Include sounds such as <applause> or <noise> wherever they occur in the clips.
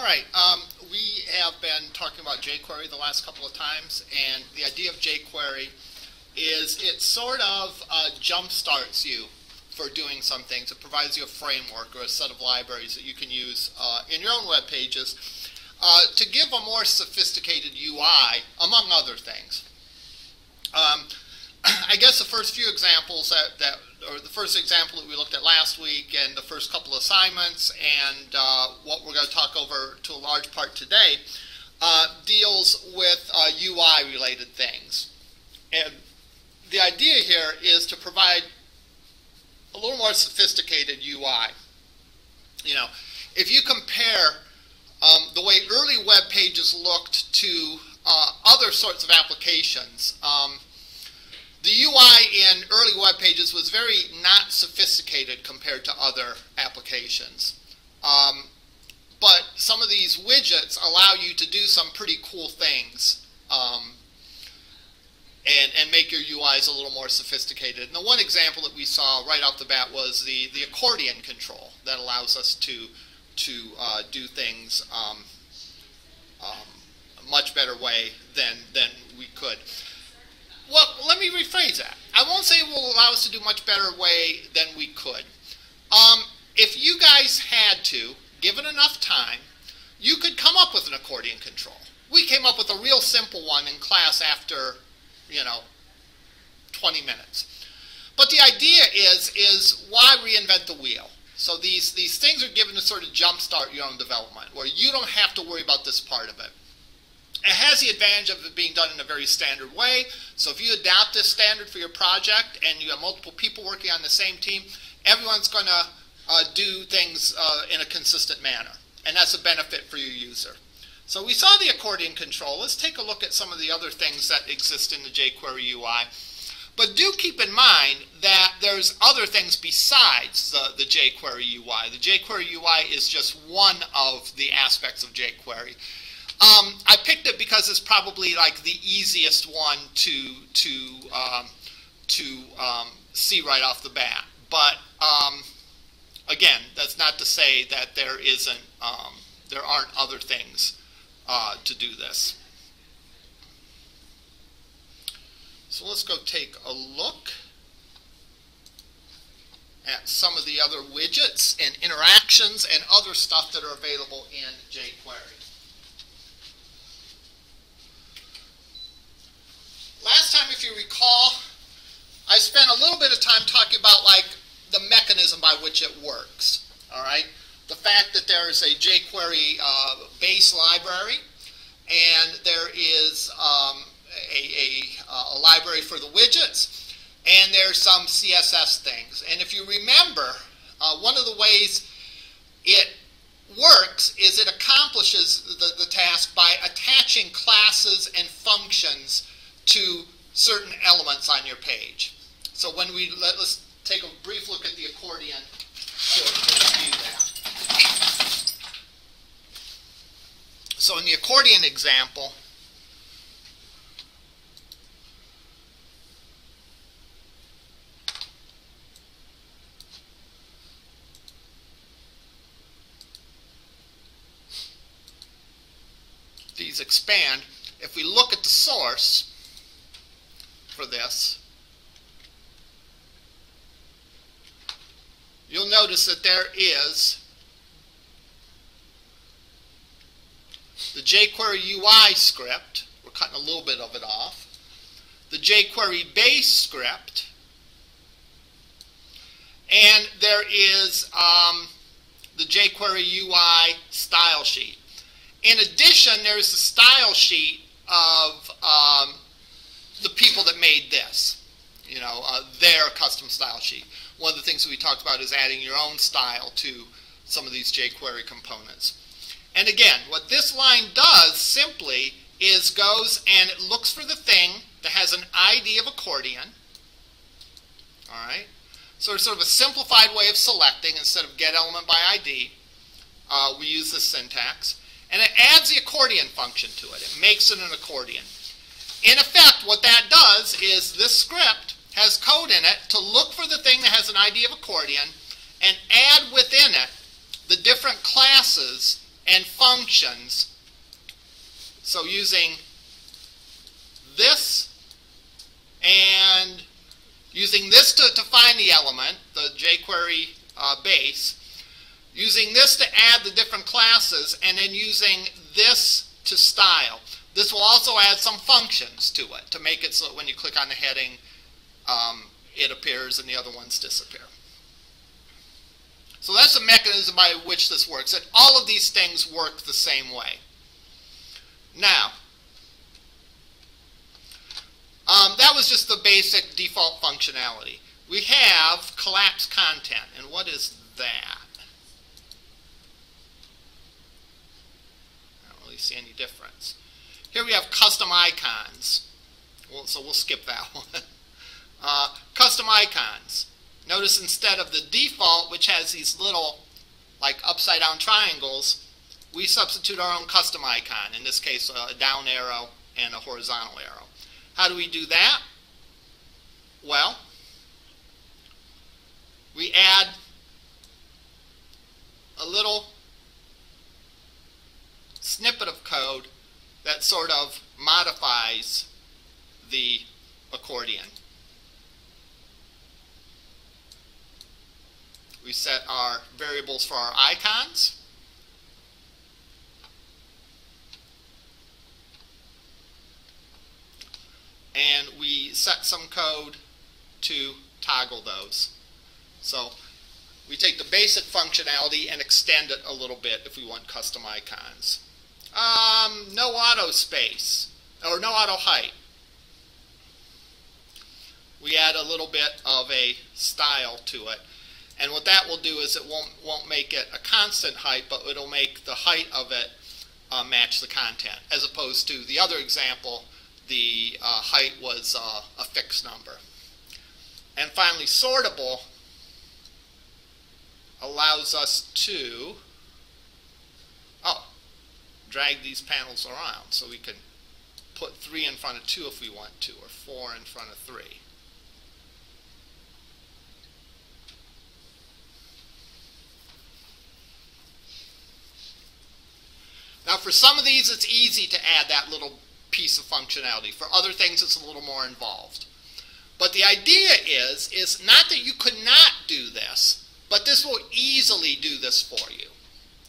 All right, um, we have been talking about jQuery the last couple of times, and the idea of jQuery is it sort of uh, jump starts you for doing some things. It provides you a framework or a set of libraries that you can use uh, in your own web pages uh, to give a more sophisticated UI, among other things. Um, <clears throat> I guess the first few examples that, that, or the first example that we looked at last week and the first couple assignments and uh, what we're going to talk over to a large part today uh, deals with uh, UI related things. And the idea here is to provide a little more sophisticated UI. You know, if you compare um, the way early web pages looked to uh, other sorts of applications, um, the UI in early web pages was very not sophisticated compared to other applications. Um, but some of these widgets allow you to do some pretty cool things um, and, and make your UIs a little more sophisticated. And the one example that we saw right off the bat was the, the accordion control that allows us to, to uh, do things um, um, a much better way than, than we could. Well, let me rephrase that. I won't say it will allow us to do much better way than we could. Um, if you guys had to, given enough time, you could come up with an accordion control. We came up with a real simple one in class after, you know, 20 minutes. But the idea is, is why reinvent the wheel? So these, these things are given to sort of jumpstart your own development, where you don't have to worry about this part of it. It has the advantage of it being done in a very standard way. So if you adopt this standard for your project and you have multiple people working on the same team, everyone's going to uh, do things uh, in a consistent manner. And that's a benefit for your user. So we saw the accordion control. Let's take a look at some of the other things that exist in the jQuery UI. But do keep in mind that there's other things besides the, the jQuery UI. The jQuery UI is just one of the aspects of jQuery. Um, I picked it because it's probably like the easiest one to to um, to um, see right off the bat. But um, again, that's not to say that there isn't um, there aren't other things uh, to do this. So let's go take a look at some of the other widgets and interactions and other stuff that are available in jQuery. Last time, if you recall, I spent a little bit of time talking about like the mechanism by which it works. All right, the fact that there is a jQuery uh, base library, and there is um, a, a, a, library for the widgets, and there's some CSS things. And if you remember, uh, one of the ways it works is it accomplishes the, the task by attaching classes and functions to certain elements on your page. So when we, let, us take a brief look at the accordion to, that. So in the accordion example, these expand. If we look at the source, for this, you'll notice that there is the jQuery UI script. We're cutting a little bit of it off. The jQuery base script. And there is um, the jQuery UI style sheet. In addition, there's the style sheet of um, the people that made this, you know, uh, their custom style sheet. One of the things that we talked about is adding your own style to some of these jQuery components. And again, what this line does simply is goes and it looks for the thing that has an ID of accordion. All right. So it's sort of a simplified way of selecting instead of get element by ID. Uh, we use this syntax. And it adds the accordion function to it. It makes it an accordion. In effect, what that does is this script has code in it to look for the thing that has an ID of accordion and add within it the different classes and functions. So using this and using this to, to find the element, the jQuery uh, base, using this to add the different classes, and then using this to style. This will also add some functions to it to make it so that when you click on the heading, um, it appears and the other ones disappear. So that's the mechanism by which this works. And all of these things work the same way. Now, um, that was just the basic default functionality. We have collapse content. And what is that? I don't really see any difference. Here we have custom icons. Well, so we'll skip that <laughs> one. Uh, custom icons. Notice instead of the default, which has these little like upside down triangles, we substitute our own custom icon, in this case a down arrow and a horizontal arrow. How do we do that? Well, we add a little snippet of code that sort of modifies the accordion. We set our variables for our icons. And we set some code to toggle those. So we take the basic functionality and extend it a little bit if we want custom icons. Um, no auto space, or no auto height. We add a little bit of a style to it. And what that will do is it won't, won't make it a constant height, but it'll make the height of it uh, match the content, as opposed to the other example, the uh, height was uh, a fixed number. And finally, sortable allows us to drag these panels around. So we can put 3 in front of 2 if we want to, or 4 in front of 3. Now for some of these it's easy to add that little piece of functionality. For other things it's a little more involved. But the idea is, is not that you could not do this, but this will easily do this for you.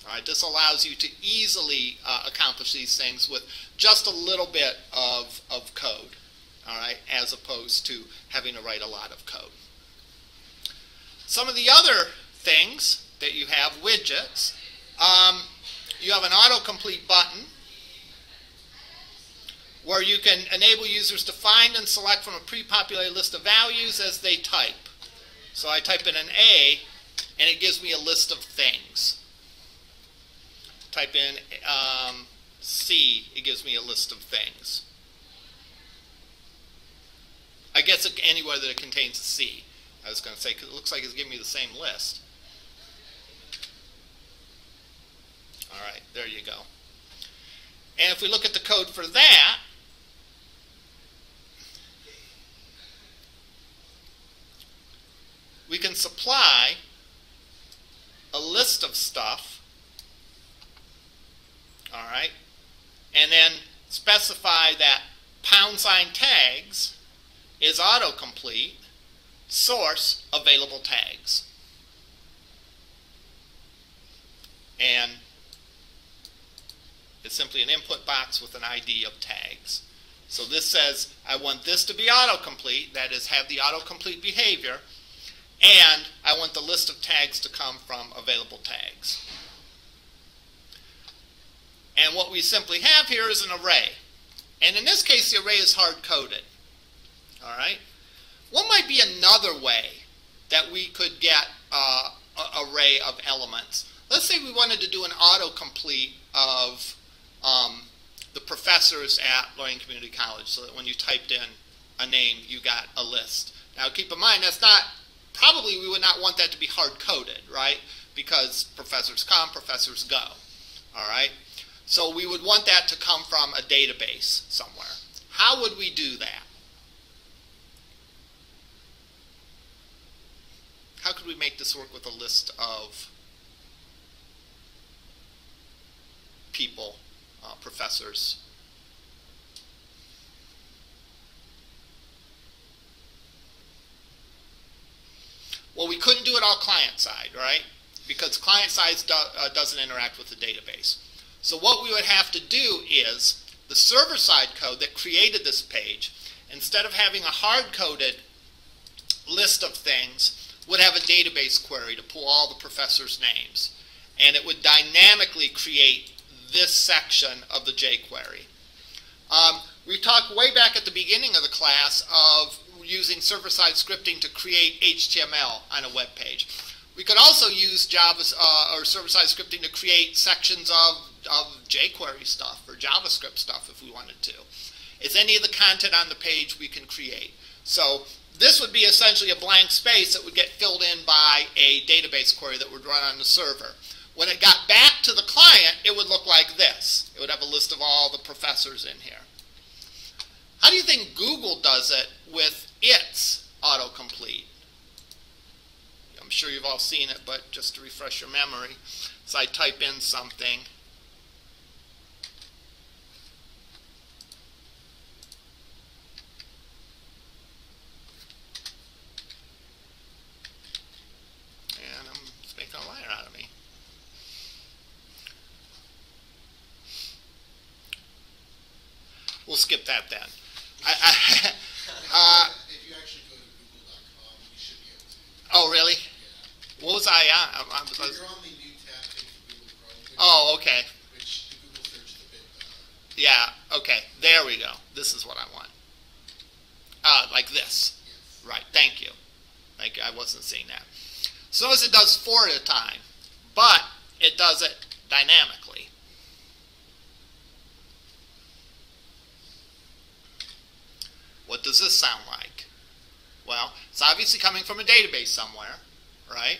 All right, this allows you to easily uh, accomplish these things with just a little bit of, of code, all right, as opposed to having to write a lot of code. Some of the other things that you have, widgets, um, you have an autocomplete button where you can enable users to find and select from a pre-populated list of values as they type. So I type in an A, and it gives me a list of things. Type in um, C, it gives me a list of things. I guess anywhere that it contains a C. I was going to say, because it looks like it's giving me the same list. All right, there you go. And if we look at the code for that, we can supply a list of stuff, all right, and then specify that pound sign tags is autocomplete source available tags. And it's simply an input box with an ID of tags. So this says, I want this to be autocomplete, that is, have the autocomplete behavior, and I want the list of tags to come from available tags. And what we simply have here is an array. And in this case, the array is hard-coded. All right? What might be another way that we could get uh, an array of elements? Let's say we wanted to do an autocomplete of um, the professors at Lorain Community College so that when you typed in a name, you got a list. Now, keep in mind, that's not, probably we would not want that to be hard coded, right? Because professors come, professors go, all right? So we would want that to come from a database somewhere. How would we do that? How could we make this work with a list of people, uh, professors. Well, we couldn't do it all client side, right? Because client side do, uh, doesn't interact with the database. So what we would have to do is the server side code that created this page, instead of having a hard-coded list of things, would have a database query to pull all the professors' names. And it would dynamically create this section of the jQuery. Um, we talked way back at the beginning of the class of using server-side scripting to create HTML on a web page. We could also use Java uh, or server-side scripting to create sections of, of jQuery stuff or JavaScript stuff if we wanted to. It's any of the content on the page we can create. So this would be essentially a blank space that would get filled in by a database query that would run on the server. When it got back to the client, it would look like this. It would have a list of all the professors in here. How do you think Google does it with its autocomplete? Sure you've all seen it, but just to refresh your memory, so I type in something, And I'm making a liar out of me. We'll skip that then. I, I, uh, if you actually go to google.com, you should be able to. Oh, really? Was I on? I, I was, You're on the new tab for Google Chrome. Oh, okay. Which the Google search is a bit. Uh, yeah. Okay. There we go. This is what I want. Uh, like this. Yes. Right. Thank you. You. I wasn't seeing that. So notice it does four at a time, but it does it dynamically. What does this sound like? Well, it's obviously coming from a database somewhere, right?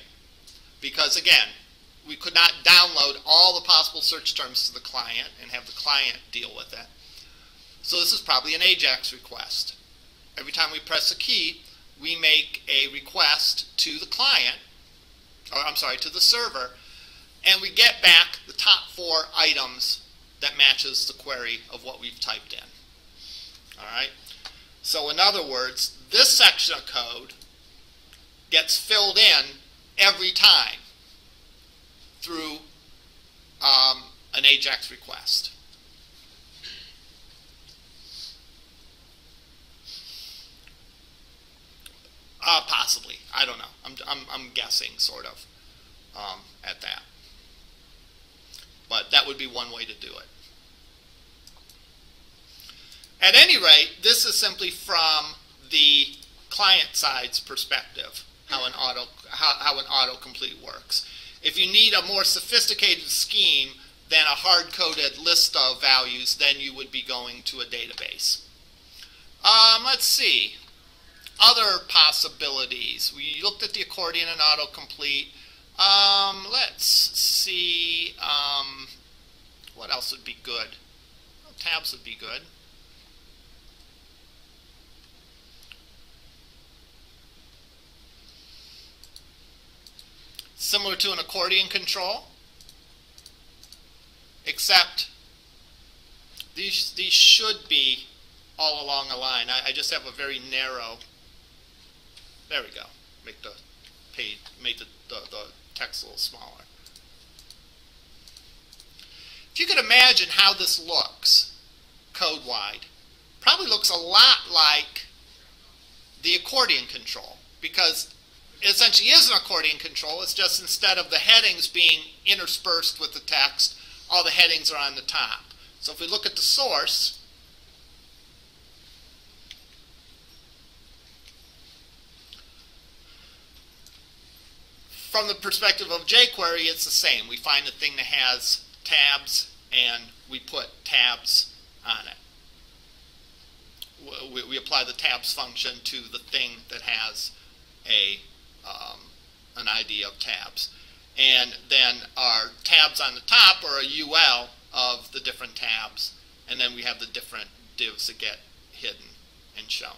Because again, we could not download all the possible search terms to the client and have the client deal with it. So this is probably an AJAX request. Every time we press a key, we make a request to the client, or I'm sorry, to the server, and we get back the top four items that matches the query of what we've typed in. All right? So in other words, this section of code gets filled in every time through um, an AJAX request. Uh, possibly. I don't know. I'm, I'm, I'm guessing, sort of, um, at that. But that would be one way to do it. At any rate, this is simply from the client side's perspective, how an auto how, how an autocomplete works. If you need a more sophisticated scheme than a hard-coded list of values, then you would be going to a database. Um, let's see. Other possibilities. We looked at the accordion and autocomplete. Um, let's see. Um, what else would be good? Well, tabs would be good. Similar to an accordion control, except these, these should be all along a line. I, I just have a very narrow, there we go, make the page, make the, the, the text a little smaller. If you could imagine how this looks code-wide, probably looks a lot like the accordion control because essentially is an accordion control. It's just instead of the headings being interspersed with the text, all the headings are on the top. So if we look at the source, from the perspective of jQuery, it's the same. We find a thing that has tabs, and we put tabs on it. We, we apply the tabs function to the thing that has a um, an ID of tabs. And then our tabs on the top are a UL of the different tabs, and then we have the different divs that get hidden and shown.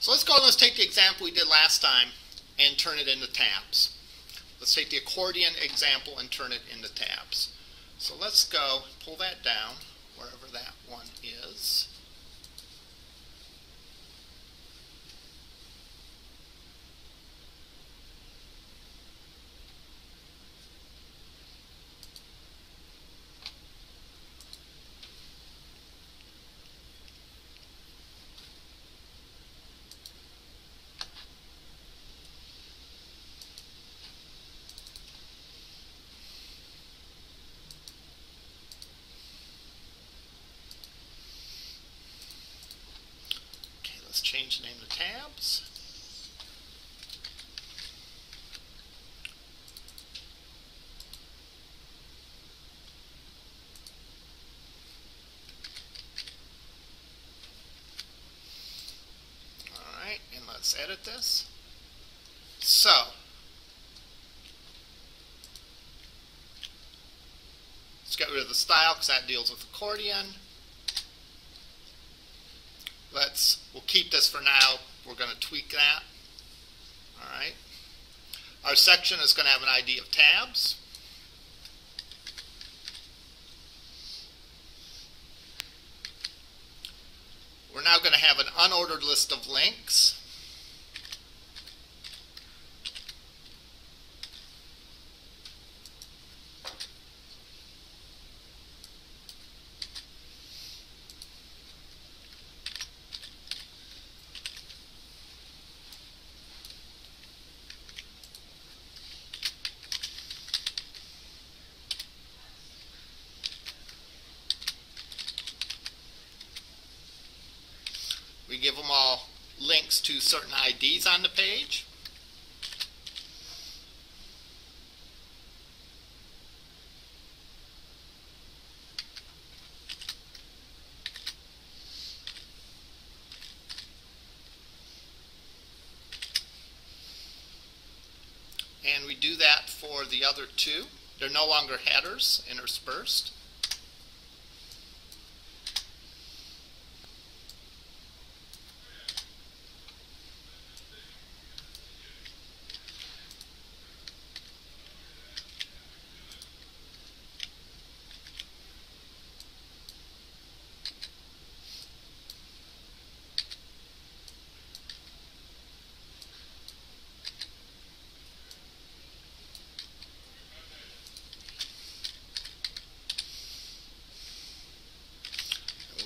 So let's go and let's take the example we did last time and turn it into tabs. Let's take the accordion example and turn it into tabs. So let's go, pull that down, wherever that one is. Okay, let's change the name to tabs. Alright, and let's edit this. So, let's get rid of the style because that deals with accordion. We'll keep this for now. We're going to tweak that. All right. Our section is going to have an ID of tabs. We're now going to have an unordered list of links. We give them all links to certain IDs on the page. And we do that for the other two. They're no longer headers interspersed.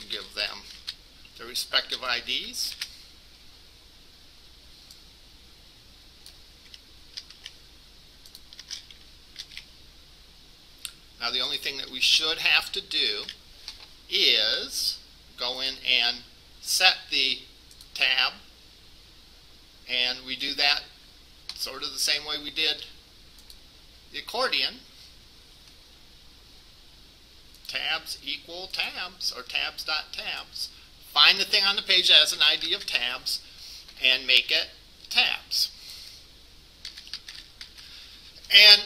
We'll give them their respective IDs. Now the only thing that we should have to do is go in and set the tab and we do that sort of the same way we did the accordion tabs equal tabs or tabs dot tabs. Find the thing on the page that has an ID of tabs and make it tabs. And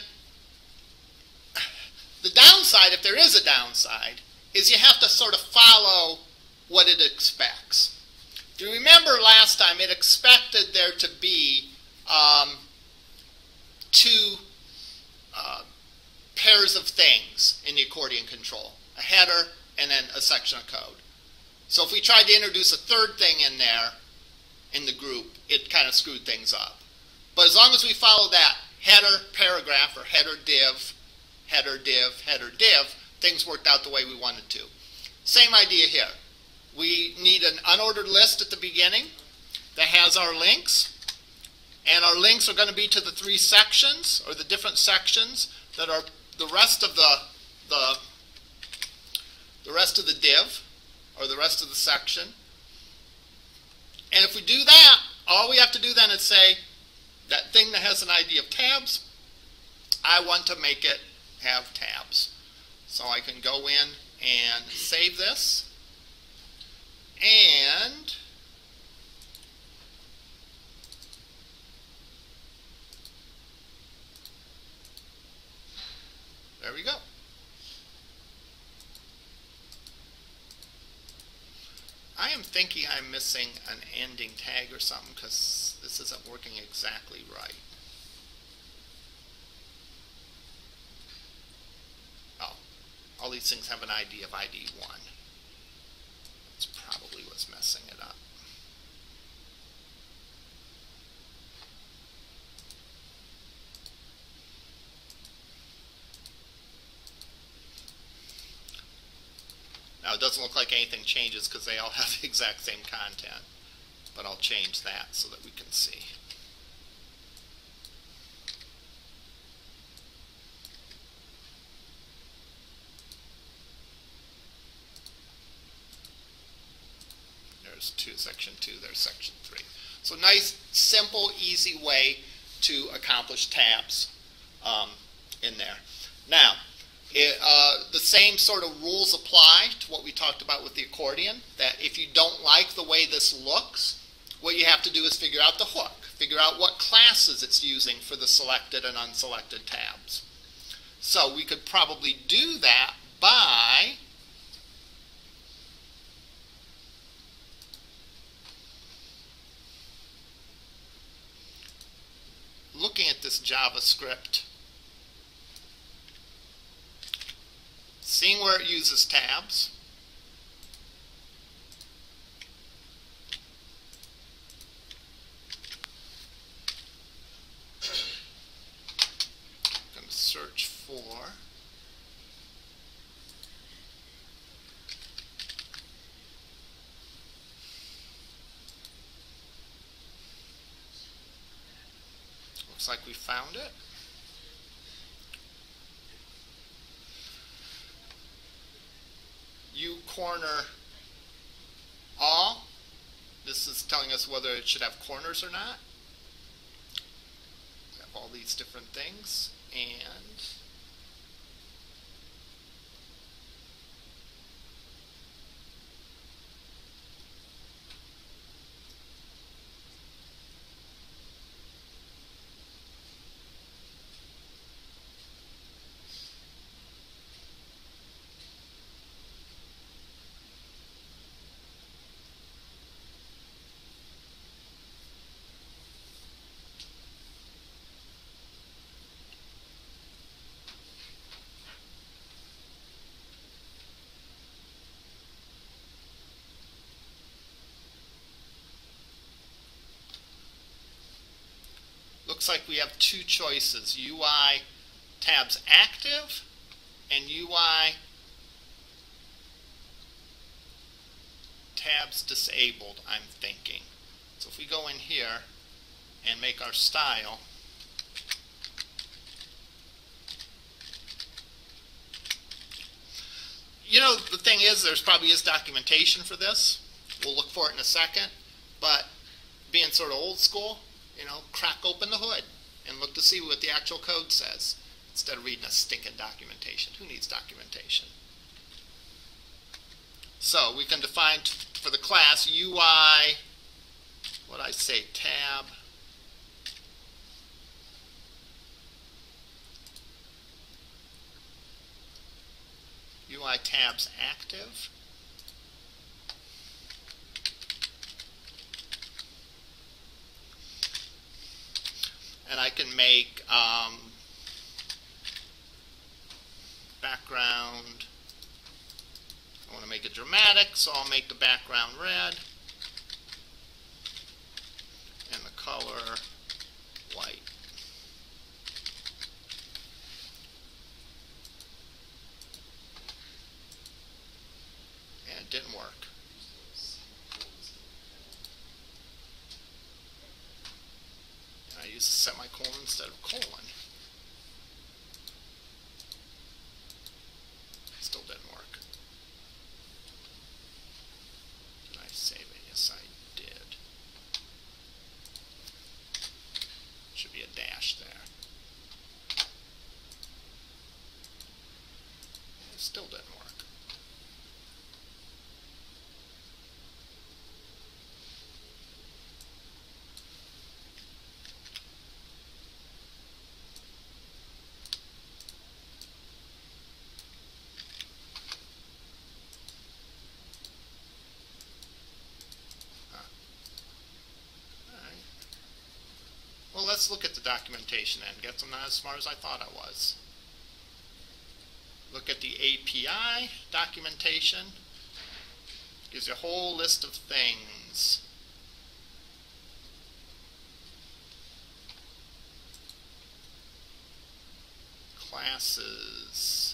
the downside, if there is a downside, is you have to sort of follow what it expects. Do you remember last time it expected there to be um, two uh, pairs of things in the accordion control a header and then a section of code. So if we tried to introduce a third thing in there in the group, it kind of screwed things up. But as long as we follow that header paragraph or header div, header div, header div, things worked out the way we wanted to. Same idea here. We need an unordered list at the beginning that has our links. And our links are going to be to the three sections or the different sections that are the rest of the, the, the rest of the div or the rest of the section. And if we do that, all we have to do then is say that thing that has an ID of tabs, I want to make it have tabs. So I can go in and save this. And there we go. I am thinking I'm missing an ending tag or something because this isn't working exactly right. Oh, all these things have an ID of ID 1. That's probably what's messing it up. Now it doesn't look like anything changes because they all <laughs> have the exact same content, but I'll change that so that we can see. There's two, section two, there's section three. So nice, simple, easy way to accomplish tabs um, in there. Now, it, uh, the same sort of rules apply to what we talked about with the accordion, that if you don't like the way this looks, what you have to do is figure out the hook, figure out what classes it's using for the selected and unselected tabs. So we could probably do that by looking at this JavaScript seeing where it uses tabs, going to search for Looks like we found it. Corner all. This is telling us whether it should have corners or not. We have all these different things. And looks like we have two choices, UI tabs active and UI tabs disabled, I'm thinking. So if we go in here and make our style, you know, the thing is, there's probably is documentation for this. We'll look for it in a second. But being sort of old school, you know, crack open the hood and look to see what the actual code says instead of reading a stinking documentation. Who needs documentation? So we can define for the class UI, what I say, tab. UI tabs active. And I can make um, background. I want to make it dramatic, so I'll make the background red and the color white. And it didn't work. Use semicolon instead of colon. Still didn't work. Did I save it? Yes, I did. Should be a dash there. It still didn't work. Let's look at the documentation and get I'm not as smart as I thought I was. Look at the API documentation. Gives you a whole list of things. Classes.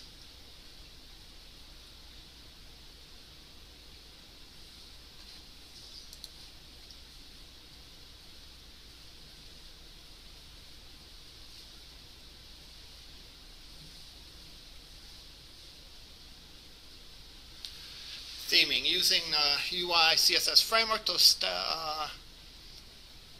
Theming using the UI CSS framework. Uh,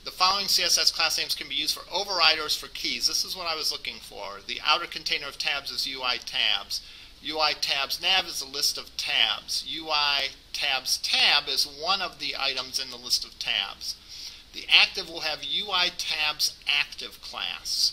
the following CSS class names can be used for overriders for keys. This is what I was looking for. The outer container of tabs is UI tabs. UI tabs nav is a list of tabs. UI tabs tab is one of the items in the list of tabs. The active will have UI tabs active class.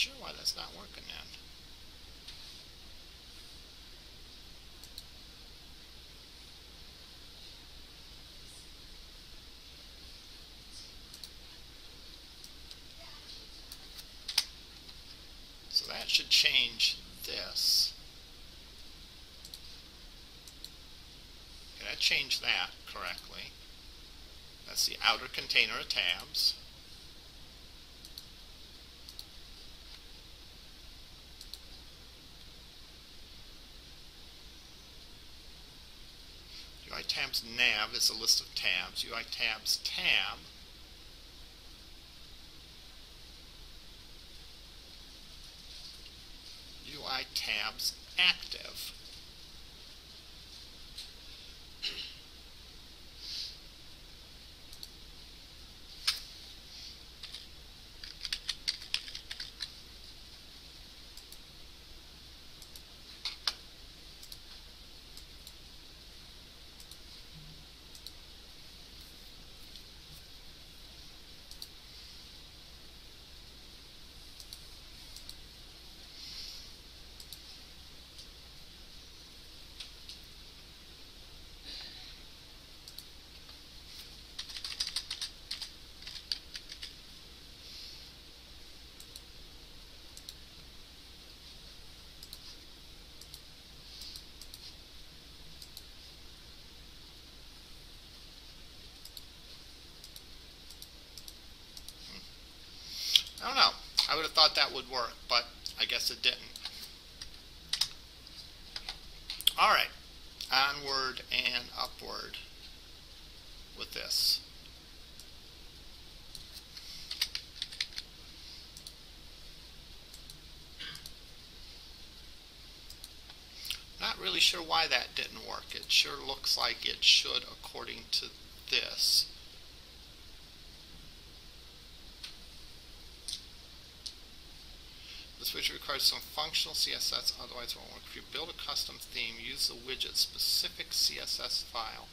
Sure why that's not working then. So that should change this. Okay, I changed that correctly. That's the outer container of tabs. UI tabs nav is a list of tabs. UI tabs tab UI tabs active. I don't know. I would have thought that would work, but I guess it didn't. All right, onward and upward with this. Not really sure why that didn't work. It sure looks like it should according to this. Switch requires some functional CSS, otherwise it won't work. If you build a custom theme, use the widget specific CSS file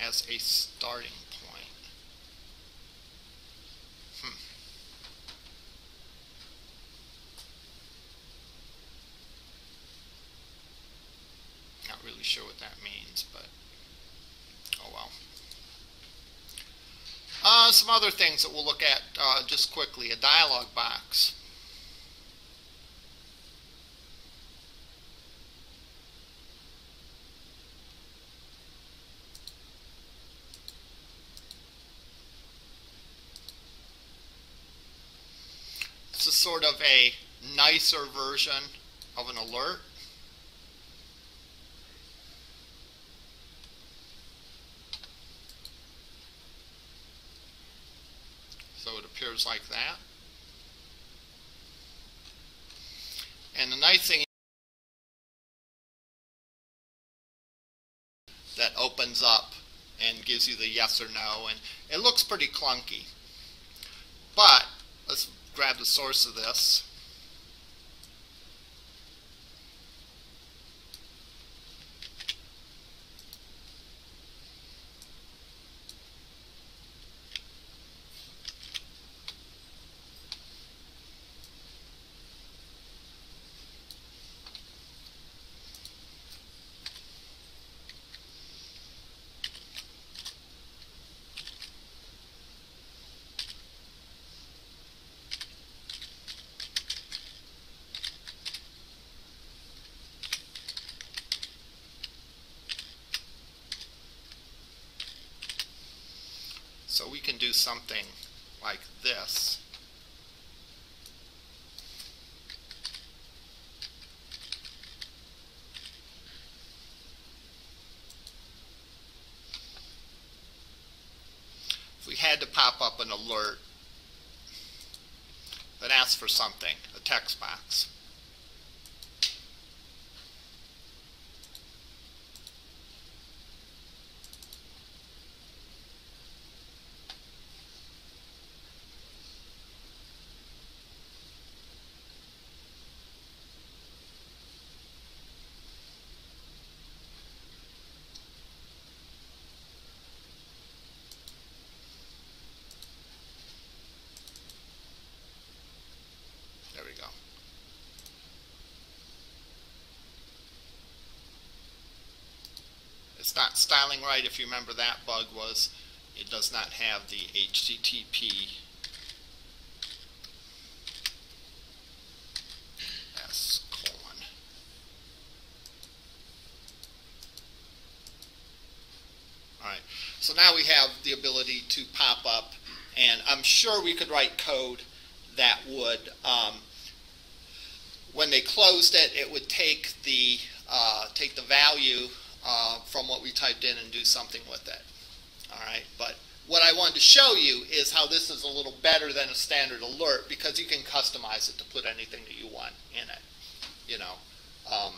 as a starting point. Hmm. Not really sure what that means, but oh well. Uh, some other things that we'll look at uh, just quickly. A dialog box. sort of a nicer version of an alert. So it appears like that. And the nice thing that opens up and gives you the yes or no and it looks pretty clunky. But grab the source of this. So we can do something like this. If we had to pop up an alert that asks for something, a text box. There we go. It's not styling right. If you remember that bug was it does not have the HTTP S colon. Alright, so now we have the ability to pop up and I'm sure we could write code that would, um, when they closed it, it would take the uh, take the value uh, from what we typed in and do something with it. All right, but what I wanted to show you is how this is a little better than a standard alert because you can customize it to put anything that you want in it. You know, um,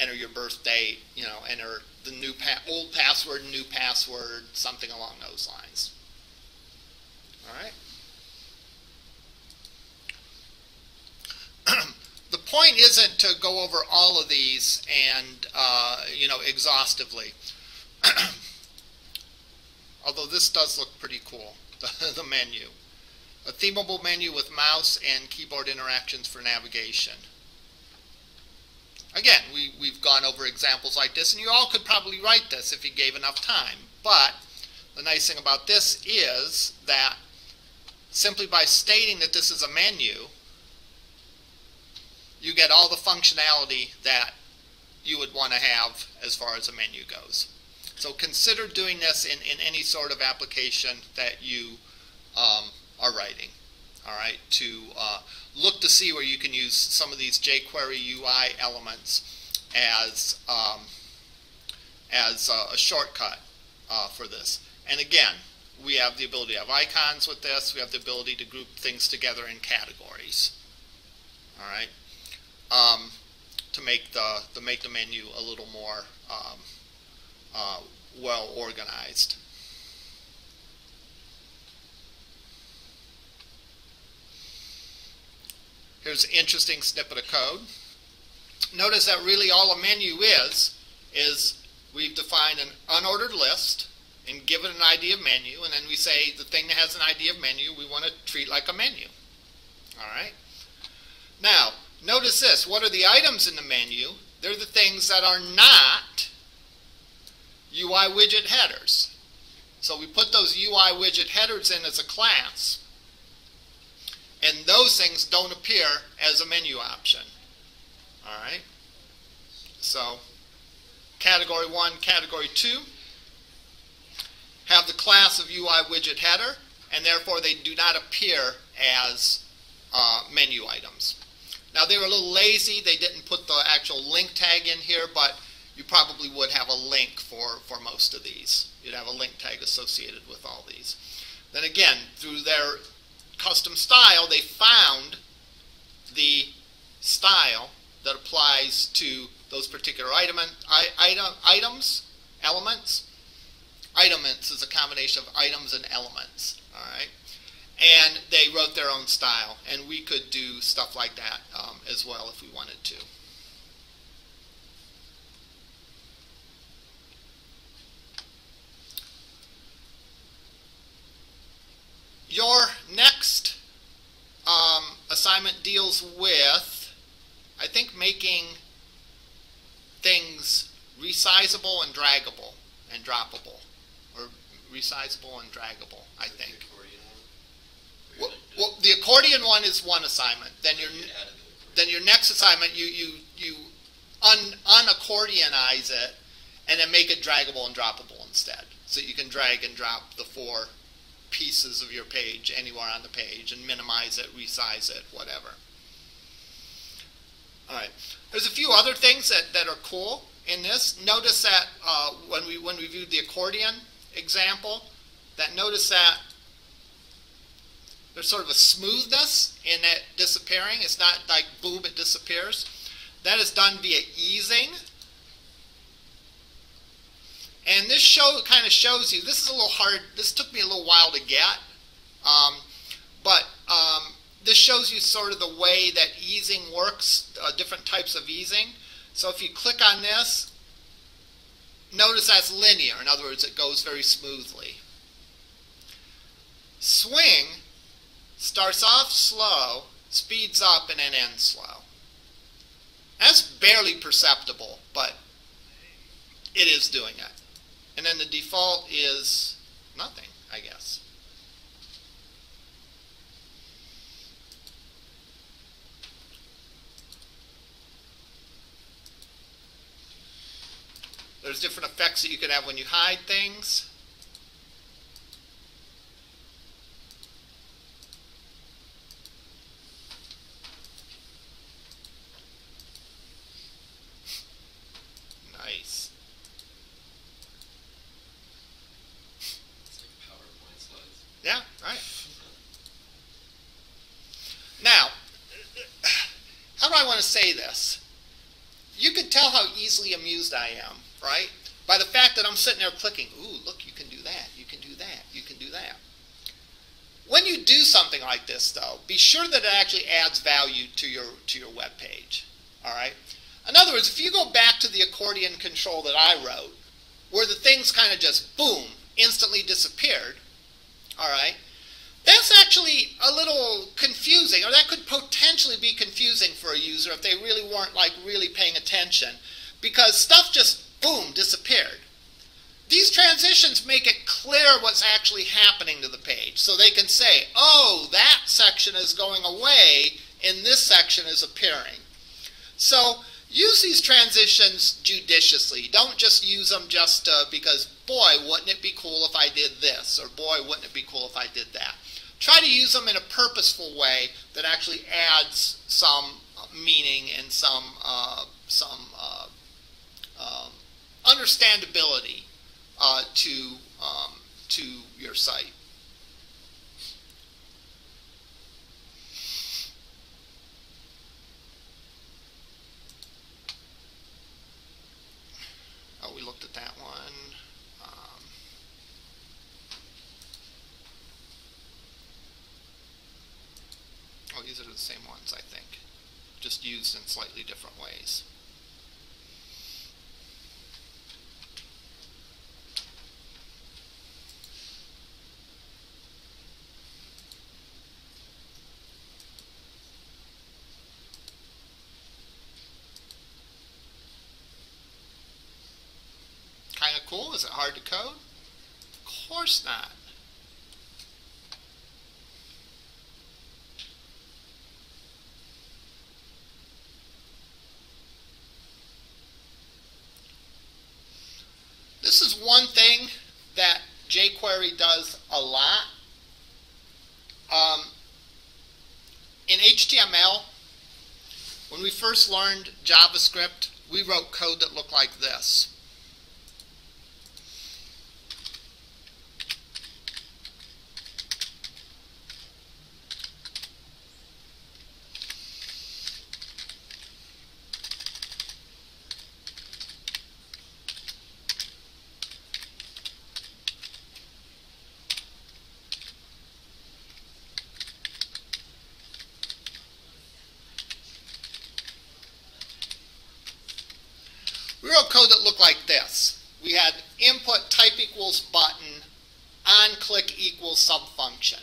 enter your birth date. You know, enter the new pa- old password, new password, something along those lines. All right. the point isn't to go over all of these and uh, you know exhaustively. <clears throat> Although this does look pretty cool, <laughs> the, menu. A themable menu with mouse and keyboard interactions for navigation. Again, we, we've gone over examples like this, and you all could probably write this if you gave enough time. But the nice thing about this is that simply by stating that this is a menu, you get all the functionality that you would want to have as far as a menu goes. So consider doing this in, in any sort of application that you um, are writing. All right, to uh, look to see where you can use some of these jQuery UI elements as um, as uh, a shortcut uh, for this. And again, we have the ability to have icons with this. We have the ability to group things together in categories. All right, um, to make the to make the menu a little more um, uh, well organized. Here's an interesting snippet of code. Notice that really all a menu is, is we've defined an unordered list and given an ID of menu, and then we say the thing that has an ID of menu we want to treat like a menu. All right? Now, notice this. What are the items in the menu? They're the things that are not UI widget headers. So we put those UI widget headers in as a class, and those things don't appear as a menu option. All right? So, category 1, category 2 have the class of UI widget header, and therefore they do not appear as uh, menu items. Now they were a little lazy, they didn't put the actual link tag in here, but you probably would have a link for, for most of these. You'd have a link tag associated with all these. Then again, through their custom style, they found the style that applies to those particular item, item, items, elements. Itements is a combination of items and elements, all right? And they wrote their own style. And we could do stuff like that um, as well if we wanted to. Your next um, assignment deals with, I think, making things resizable and draggable and droppable, or resizable and draggable. I think. Well, well, the accordion one is one assignment. Then your then your next assignment you you you un unaccordionize it and then make it draggable and droppable instead. So you can drag and drop the four pieces of your page anywhere on the page and minimize it, resize it, whatever. All right. There's a few other things that, that are cool in this. Notice that uh, when we when we viewed the accordion example, that notice that there's sort of a smoothness in it disappearing. It's not like boom, it disappears. That is done via easing. And this show kind of shows you, this is a little hard, this took me a little while to get, um, but um, this shows you sort of the way that easing works, uh, different types of easing. So if you click on this, notice that's linear. In other words, it goes very smoothly. Swing starts off slow, speeds up, and then ends slow. That's barely perceptible, but it is doing it. And then the default is nothing, I guess. There's different effects that you can have when you hide things. Nice. Yeah, right. Now, how do I want to say this? You can amused I am, right? By the fact that I'm sitting there clicking, ooh, look, you can do that, you can do that, you can do that. When you do something like this, though, be sure that it actually adds value to your to your web page. All right. In other words, if you go back to the accordion control that I wrote, where the things kind of just boom instantly disappeared, all right, that's actually a little confusing, or that could potentially be confusing for a user if they really weren't like really paying attention, because stuff just boom disappeared. These transitions make it clear what's actually happening to the page, so they can say, "Oh, that section is going away, and this section is appearing." So use these transitions judiciously. Don't just use them just uh, because, boy, wouldn't it be cool if I did this, or boy, wouldn't it be cool if I did that. Try to use them in a purposeful way that actually adds some meaning and some uh, some understandability uh, to um, to your site. Oh, we looked at that one. Um, oh, these are the same ones, I think, just used in slightly different ways. Kind of cool. Is it hard to code? Of course not. This is one thing that jQuery does a lot. Um, in HTML, when we first learned JavaScript, we wrote code that looked like this. We wrote code that looked like this. We had input type equals button, on click equals subfunction.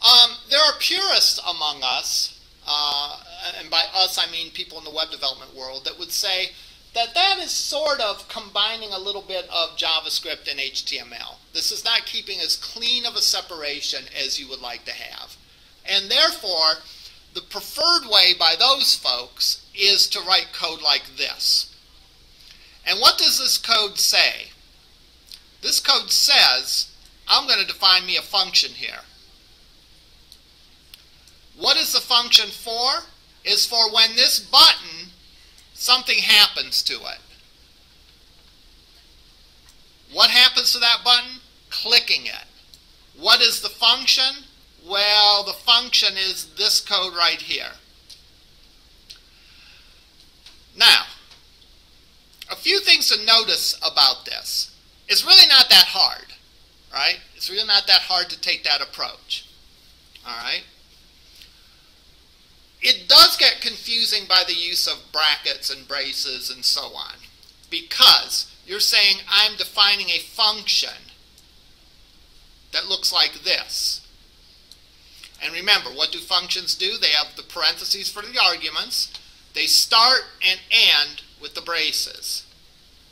Um, there are purists among us, uh, and by us I mean people in the web development world, that would say that that is sort of combining a little bit of JavaScript and HTML. This is not keeping as clean of a separation as you would like to have. And therefore, the preferred way by those folks is to write code like this. And what does this code say? This code says, I'm going to define me a function here. What is the function for? Is for when this button, something happens to it. What happens to that button? Clicking it. What is the function? Well, the function is this code right here. Now, a few things to notice about this. It's really not that hard, right? It's really not that hard to take that approach, all right? It does get confusing by the use of brackets and braces and so on because you're saying I'm defining a function that looks like this. And remember, what do functions do? They have the parentheses for the arguments. They start and end with the braces.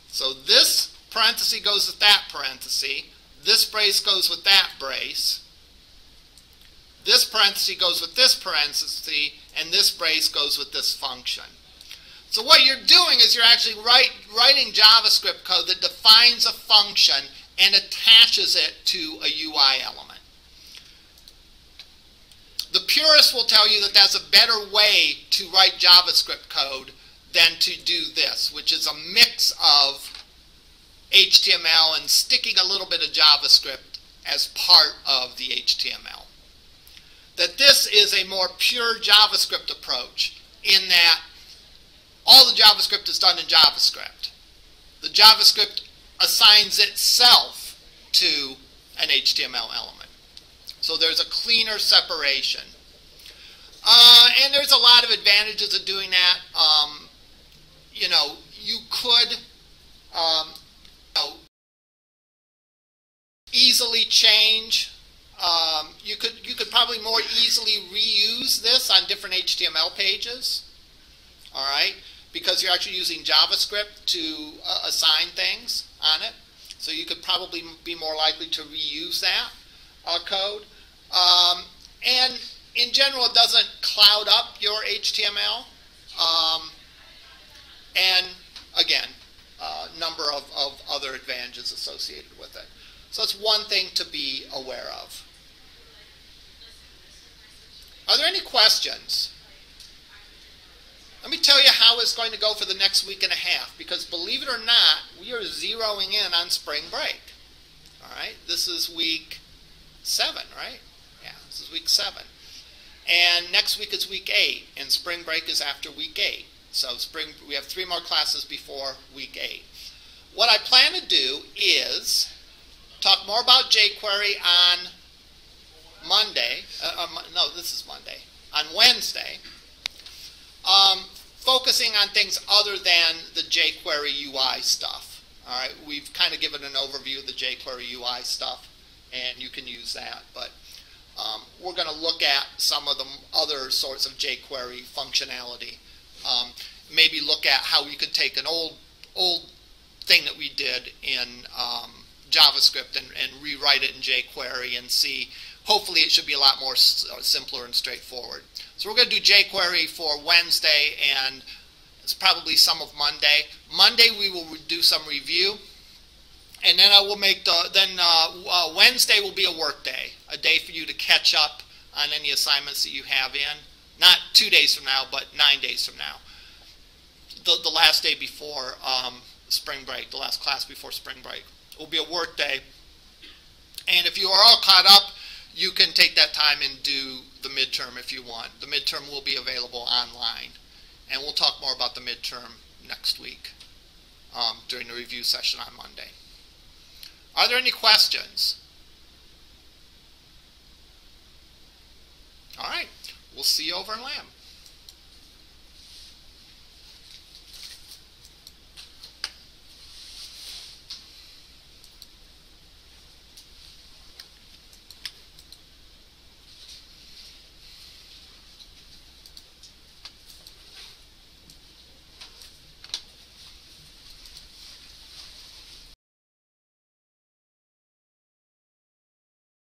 So this parenthesis goes with that parenthesis. This brace goes with that brace. This parenthesis goes with this parenthesis, and this brace goes with this function. So what you're doing is you're actually write, writing JavaScript code that defines a function and attaches it to a UI element. The purists will tell you that that's a better way to write JavaScript code than to do this, which is a mix of HTML and sticking a little bit of JavaScript as part of the HTML that this is a more pure JavaScript approach in that all the JavaScript is done in JavaScript. The JavaScript assigns itself to an HTML element. So there's a cleaner separation. Uh, and there's a lot of advantages of doing that. Um, you know, you could um, you know, easily change um, you could you could probably more easily reuse this on different HTML pages. All right, because you're actually using JavaScript to uh, assign things on it. So you could probably be more likely to reuse that uh, code. Um, and in general, it doesn't cloud up your HTML. Um, and again, a uh, number of, of other advantages associated with it. So it's one thing to be aware of. Are there any questions? Let me tell you how it's going to go for the next week and a half, because believe it or not, we are zeroing in on spring break. All right, this is week seven, right? Yeah, this is week seven. And next week is week eight, and spring break is after week eight. So spring, we have three more classes before week eight. What I plan to do is talk more about jQuery on Monday, uh, uh, no, this is Monday, on Wednesday, um, focusing on things other than the jQuery UI stuff. All right, we've kind of given an overview of the jQuery UI stuff, and you can use that. But um, we're going to look at some of the other sorts of jQuery functionality. Um, maybe look at how we could take an old old thing that we did in um, JavaScript and, and rewrite it in jQuery and see hopefully it should be a lot more uh, simpler and straightforward. So we're going to do jQuery for Wednesday and it's probably some of Monday. Monday we will do some review. And then I will make the, then uh, uh, Wednesday will be a work day, a day for you to catch up on any assignments that you have in. Not two days from now, but nine days from now. The, the last day before um, spring break, the last class before spring break. Will be a work day. And if you are all caught up, you can take that time and do the midterm if you want. The midterm will be available online. And we'll talk more about the midterm next week um, during the review session on Monday. Are there any questions? All right. We'll see you over in Lamb.